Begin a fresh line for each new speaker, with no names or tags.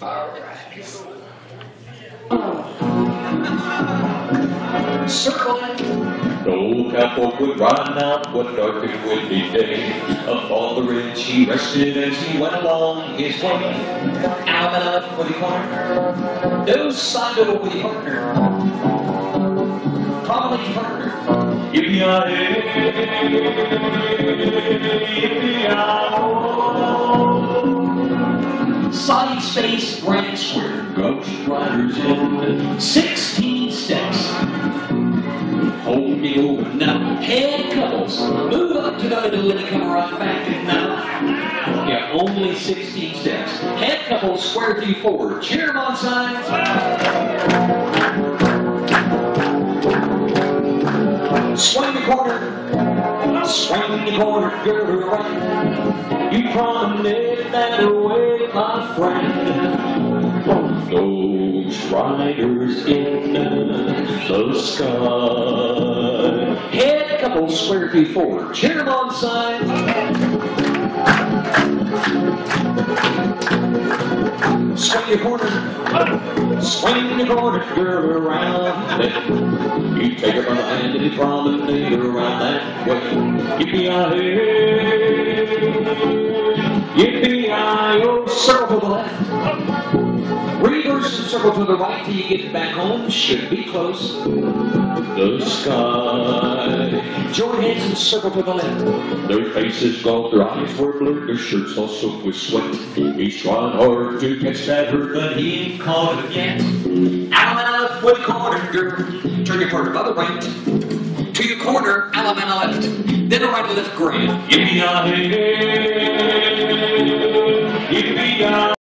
Circling.
No cowboy would run out what dark and windy day. Upon the ridge he rested as he went along his way.
Allemande with the corner. Those side over with the partner. Probably partner.
Yippee-yi-hey, yippee-yi-oh.
Side space branch where
Ghost riders in
16 steps. Hold me over now. Head couples. Move up to the middle and come right back in now. Yeah, only 16 steps. Head couples square through forward. Cheer them on sides. Swing the corner. Swing the corner, girl, right. You promenade that way, my friend.
Ghost riders in the sky.
Head couples square feet forward. Cheer them on side. Swing your corner. Swing the corner, girl, around.
You take her by the hand and you promenade around that way. Yippee-yi-hey,
Circle to the left. Reverse and circle to the right till you get back home. Should be close.
The sky.
Join hands and circle to the left.
Their faces gone, their eyes were blurred, their shirts all soaked with sweat. He's trying hard to catch that hurt, but he ain't caught it yet.
Allemande left with corner. Turn your corner by the right. To your corner, Allemande left. Then a right and left we
be young.